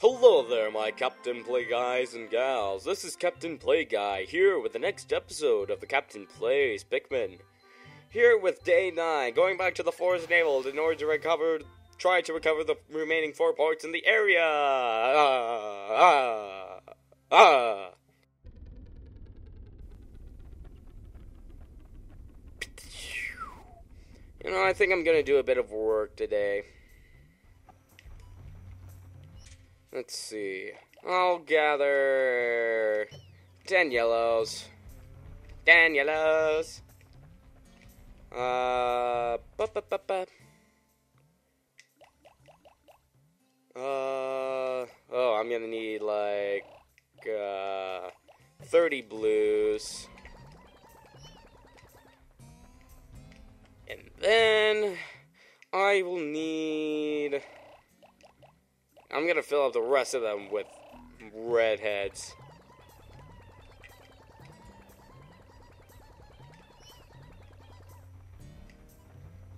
Hello there, my Captain Play guys and gals. This is Captain Play Guy here with the next episode of the Captain Plays Pikmin. Here with day nine, going back to the forest navel in order to recover, try to recover the remaining four parts in the area. Ah, ah, ah. You know, I think I'm gonna do a bit of work today. Let's see. I'll gather 10 yellows. 10 yellows. Uh, ba ba ba. Uh, oh, I'm gonna need like, uh, 30 blues. And then I will need. I'm gonna fill up the rest of them with redheads.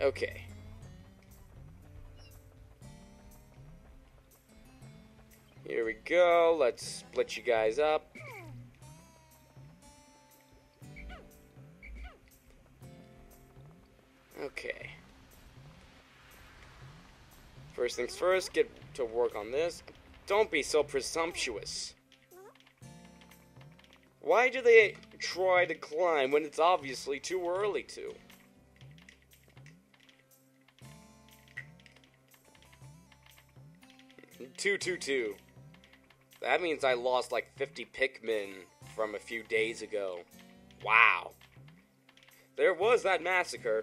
Okay. Here we go. Let's split you guys up. First things first, get to work on this. Don't be so presumptuous. Why do they try to climb when it's obviously too early to? Two, two, two. That means I lost like 50 Pikmin from a few days ago. Wow. There was that massacre.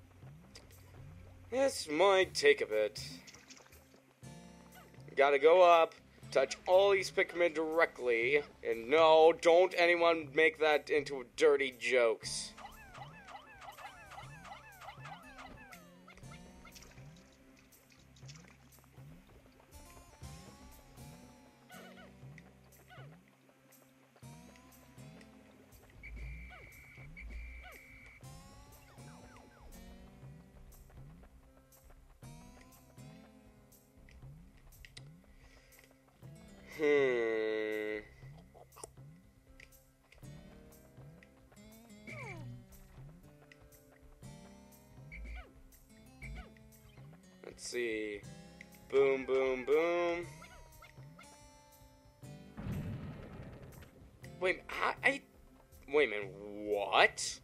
This might take a bit. Gotta go up, touch all these Pikmin directly, and no, don't anyone make that into dirty jokes. Let's see. Boom, boom, boom. Wait, I, I wait a minute. What?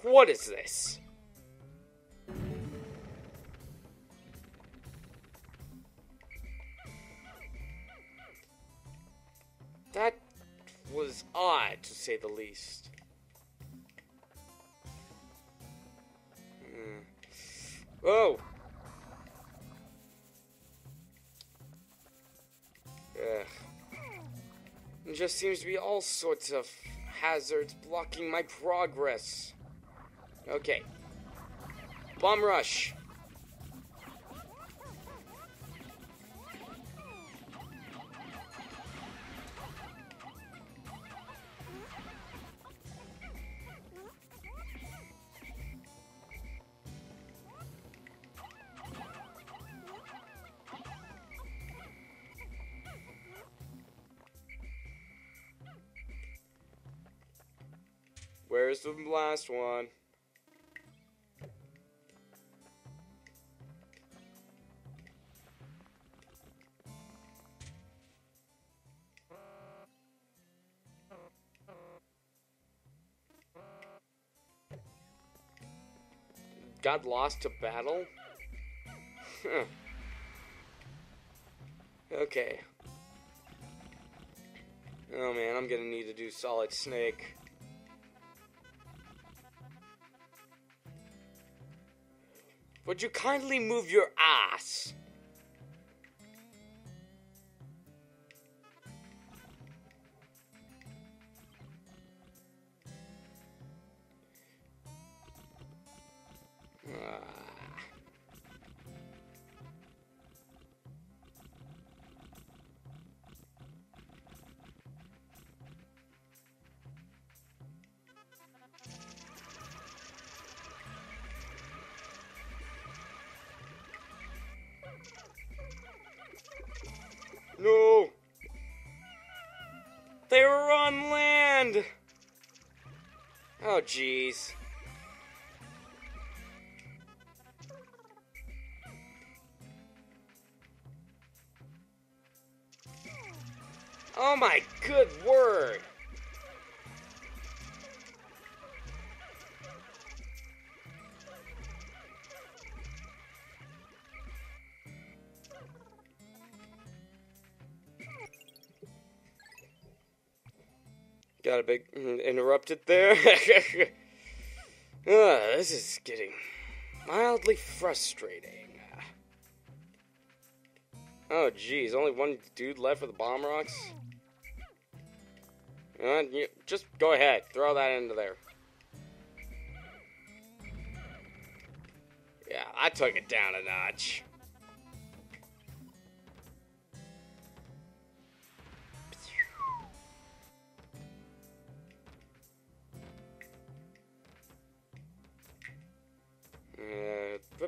What is this? Was odd, to say the least. Hmm. Oh! Ugh. There just seems to be all sorts of hazards blocking my progress. Okay. Bomb rush. Where's the last one? Got lost to battle? Huh. Okay. Oh man, I'm gonna need to do Solid Snake. Would you kindly move your ass? No! They were on land! Oh, jeez. Oh my good word! Got a big mm, interrupted there. uh, this is getting mildly frustrating. Oh, geez, only one dude left for the bomb rocks. Uh, you, just go ahead, throw that into there. Yeah, I took it down a notch.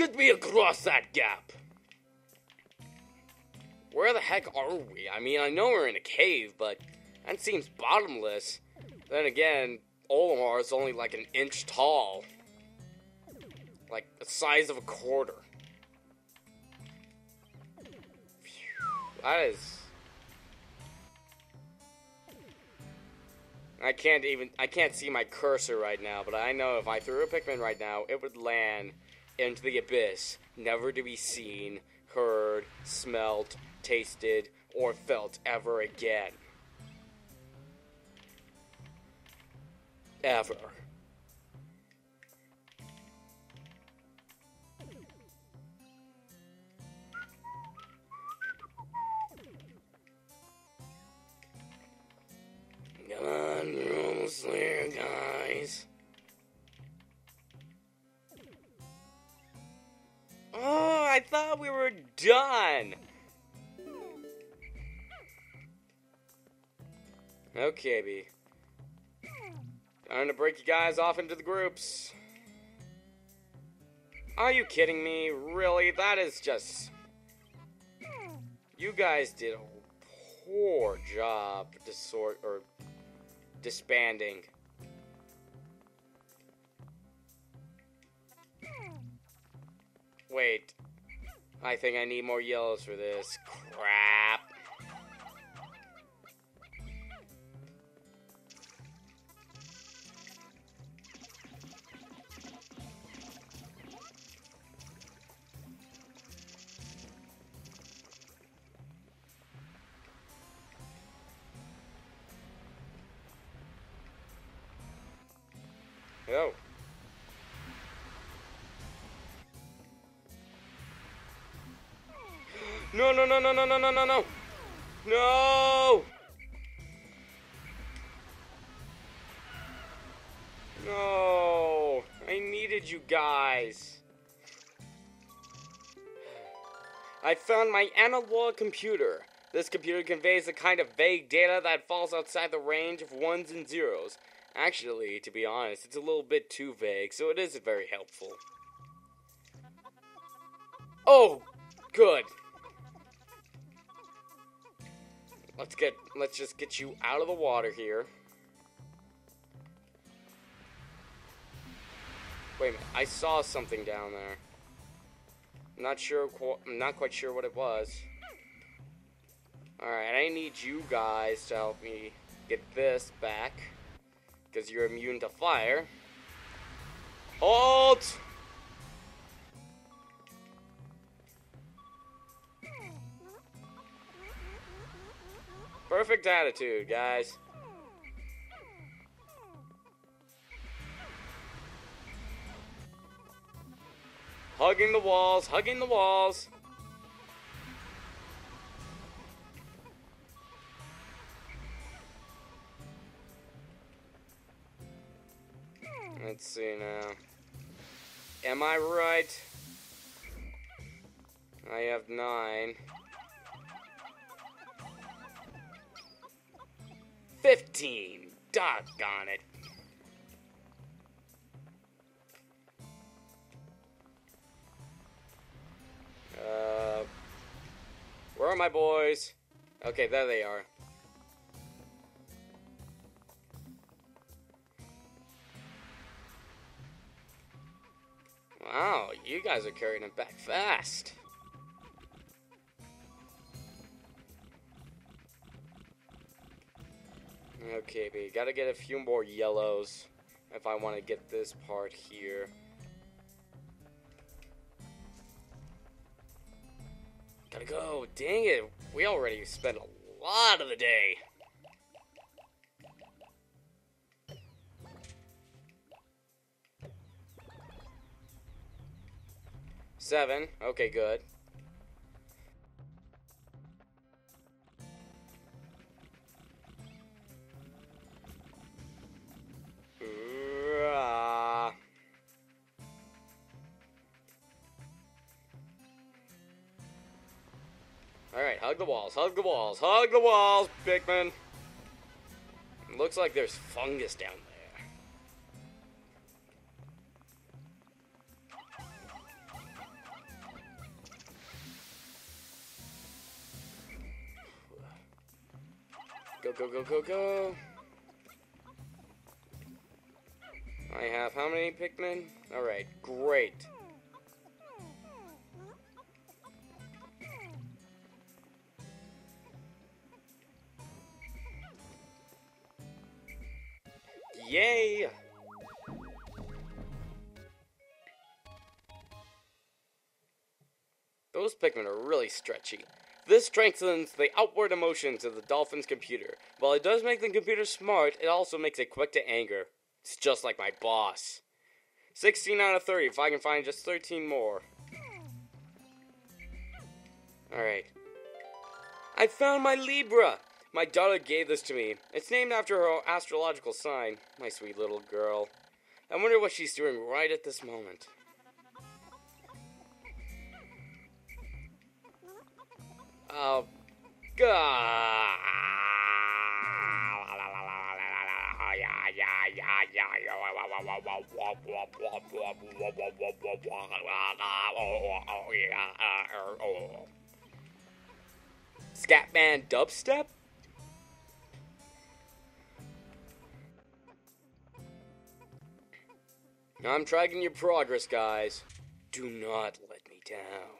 Get me across that gap. Where the heck are we? I mean, I know we're in a cave, but that seems bottomless. Then again, Olimar is only like an inch tall. Like the size of a quarter. That is... I can't even, I can't see my cursor right now, but I know if I threw a Pikmin right now, it would land into the abyss, never to be seen, heard, smelt, tasted, or felt ever again. Ever. Okay, B. Time to break you guys off into the groups. Are you kidding me? Really? That is just... You guys did a poor job disort or disbanding. Wait. I think I need more yellows for this. Crap. Oh. No, no, no, no, no, no, no, no, no. No. No. I needed you guys. I found my analog computer. This computer conveys a kind of vague data that falls outside the range of ones and zeros. Actually, to be honest, it's a little bit too vague, so it isn't very helpful. Oh, good. let's get let's just get you out of the water here. Wait a minute, I saw something down there. I'm not sure, I'm not quite sure what it was. Alright, I need you guys to help me get this back. Because you're immune to fire. Halt! Perfect attitude, guys. Hugging the walls, hugging the walls. Let's see now. Am I right? I have nine. Fifteen! Doggone it. Uh, where are my boys? Okay, there they are. You guys are carrying it back fast. Okay, you gotta get a few more yellows if I want to get this part here. Gotta go. Dang it. We already spent a lot of the day. Seven. Okay, good. Alright, hug the walls, hug the walls, hug the walls, Pikmin! Looks like there's fungus down there. Go, go, go, go. I have how many Pikmin? Alright, great. Yay! Those Pikmin are really stretchy. This strengthens the outward emotions of the Dolphin's computer. While it does make the computer smart, it also makes it quick to anger. It's just like my boss. 16 out of 30 if I can find just 13 more. Alright. I found my Libra! My daughter gave this to me. It's named after her astrological sign. My sweet little girl. I wonder what she's doing right at this moment. Um, oh, God. Scatman dubstep? I'm tracking your progress, guys. Do not let me down.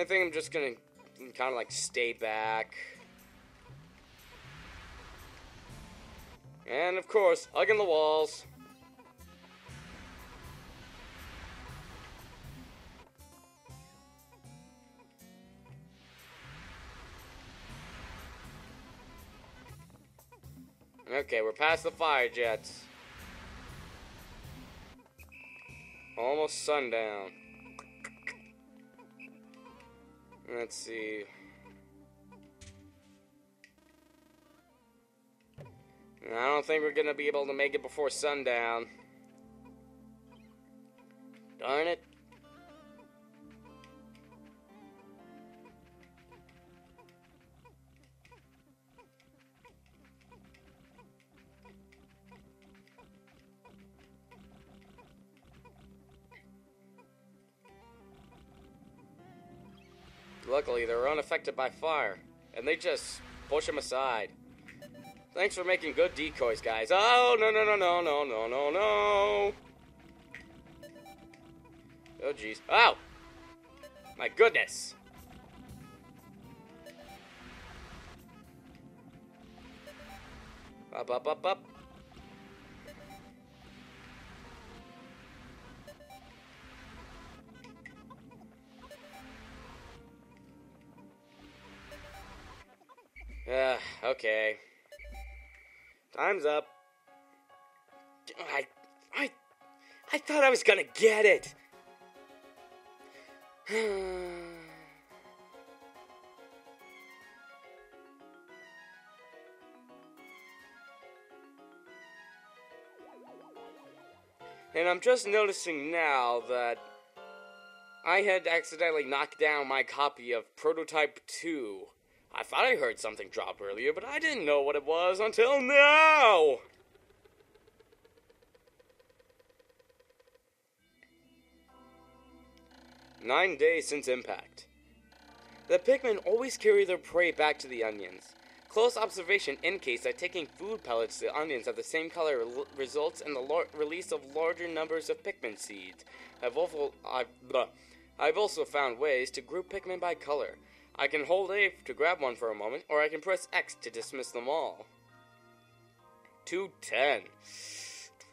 I think I'm just gonna kind of like stay back. And of course, hugging the walls. Okay, we're past the fire jets. Almost sundown. Let's see. I don't think we're gonna be able to make it before sundown. Darn it. Luckily, they're unaffected by fire, and they just push them aside. Thanks for making good decoys, guys. Oh, no, no, no, no, no, no, no, no. Oh, jeez. Oh! My goodness! Up, up, up, up. Uh, okay. Time's up. I, I, I thought I was gonna get it. and I'm just noticing now that I had accidentally knocked down my copy of Prototype 2. I thought I heard something drop earlier, but I didn't know what it was until now! Nine days since impact. The Pikmin always carry their prey back to the onions. Close observation indicates that taking food pellets to the onions of the same color results in the release of larger numbers of Pikmin seeds. I've also, I've, I've also found ways to group Pikmin by color. I can hold A to grab one for a moment, or I can press X to dismiss them all. 210.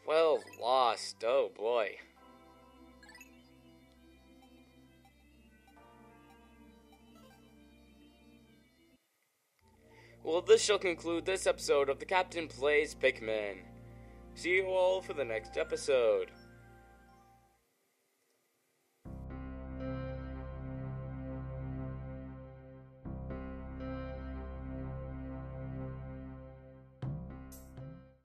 12 lost. Oh boy. Well, this shall conclude this episode of the Captain Plays Pikmin. See you all for the next episode.